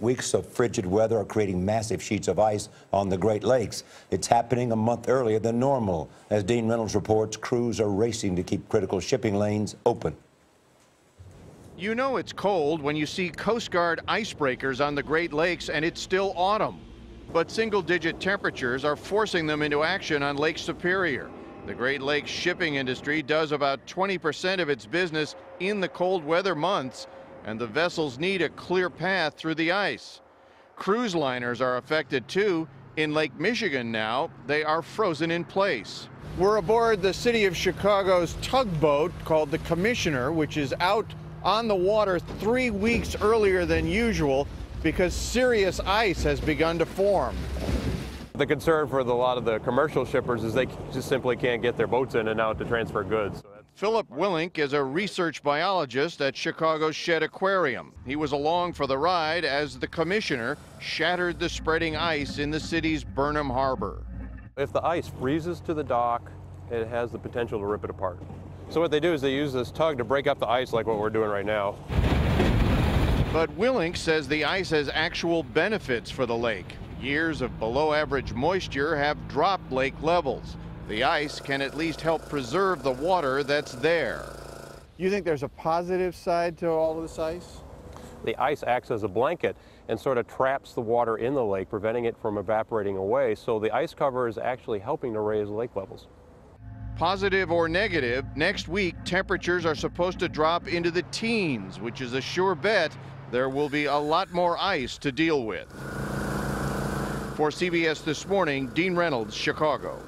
Weeks of frigid weather are creating massive sheets of ice on the Great Lakes. It's happening a month earlier than normal. As Dean Reynolds reports, crews are racing to keep critical shipping lanes open. You know it's cold when you see Coast Guard icebreakers on the Great Lakes and it's still autumn. But single digit temperatures are forcing them into action on Lake Superior. The Great Lakes shipping industry does about 20% of its business in the cold weather months, and the vessels need a clear path through the ice. Cruise liners are affected too. In Lake Michigan now, they are frozen in place. We're aboard the city of Chicago's tugboat called the Commissioner, which is out on the water three weeks earlier than usual because serious ice has begun to form. The concern for the, a lot of the commercial shippers is they just simply can't get their boats in and out to transfer goods. Philip Willink is a research biologist at Chicago's Shedd Aquarium. He was along for the ride as the commissioner shattered the spreading ice in the city's Burnham Harbor. If the ice freezes to the dock, it has the potential to rip it apart. So what they do is they use this tug to break up the ice like what we're doing right now. But Willink says the ice has actual benefits for the lake. Years of below average moisture have dropped lake levels. The ice can at least help preserve the water that's there. You think there's a positive side to all of this ice? The ice acts as a blanket and sort of traps the water in the lake, preventing it from evaporating away. So the ice cover is actually helping to raise lake levels. Positive or negative, next week temperatures are supposed to drop into the teens, which is a sure bet there will be a lot more ice to deal with. For CBS This Morning, Dean Reynolds, Chicago.